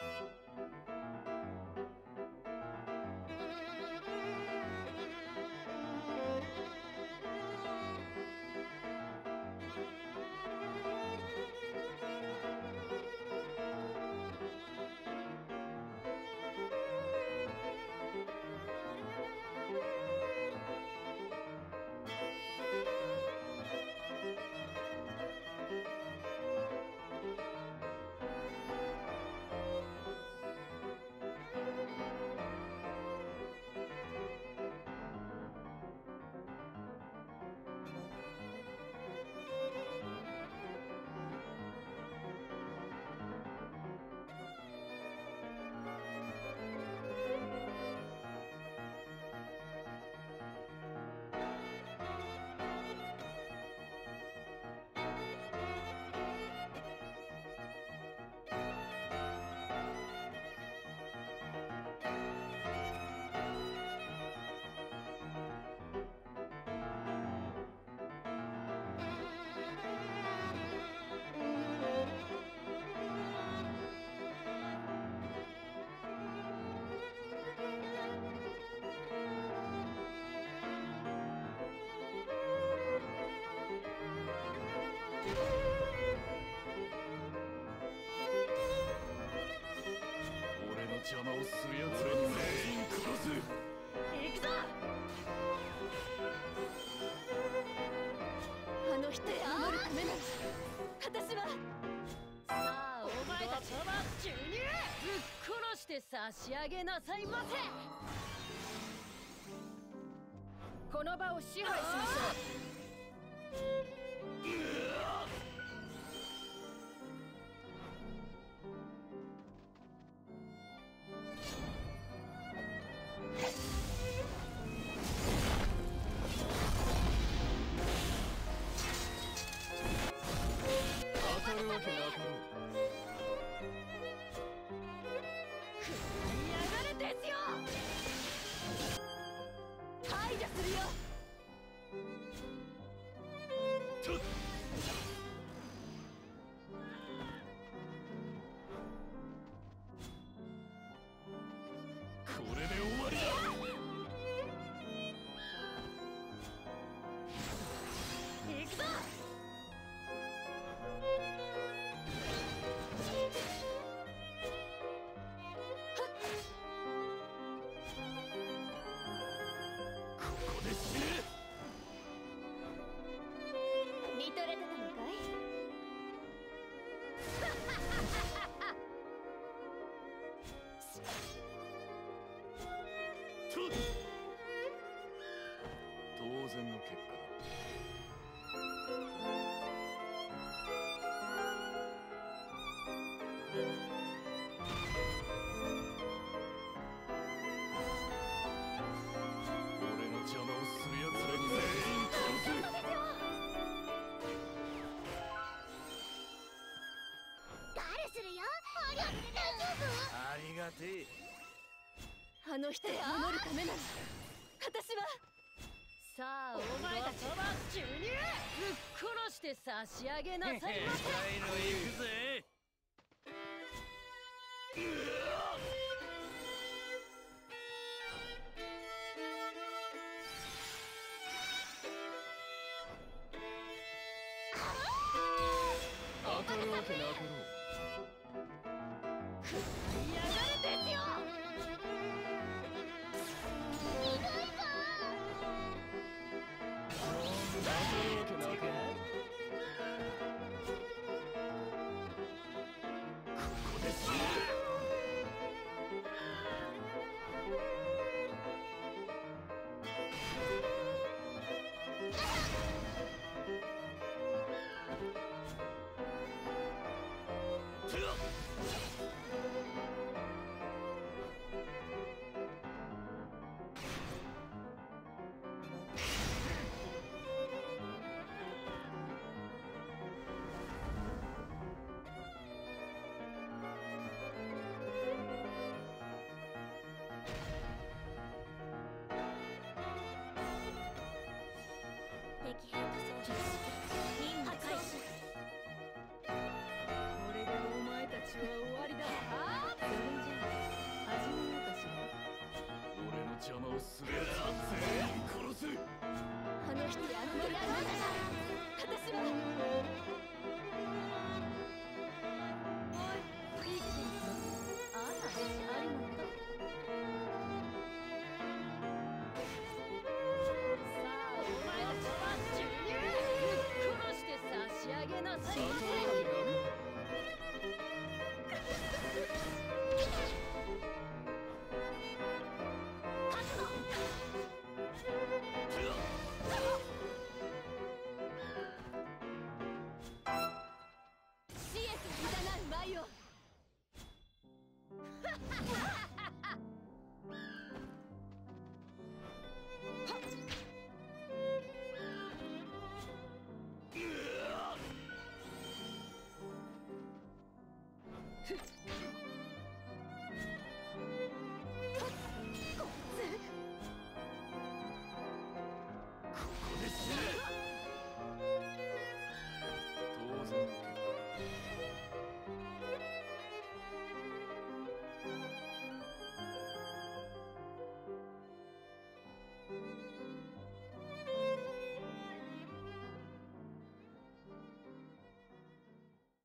Thank you. 俺の邪魔をする。奴らに全員殺す行くぞあの人を守る。ためなら私はさあお前たちは注入ぶっ殺して差し上げなさいませこの場を支配しましょう除するよ。とっこれで終わりだ。然の結果だ。俺の邪魔をする奴らに全員殺す誰するよ？ありゃ大丈ありがてえ。あの人を守るためなら。私はさあお前たちは注入ぶっ殺して差し上げなさい。ませ行くぜ当たるわけなかろう See you.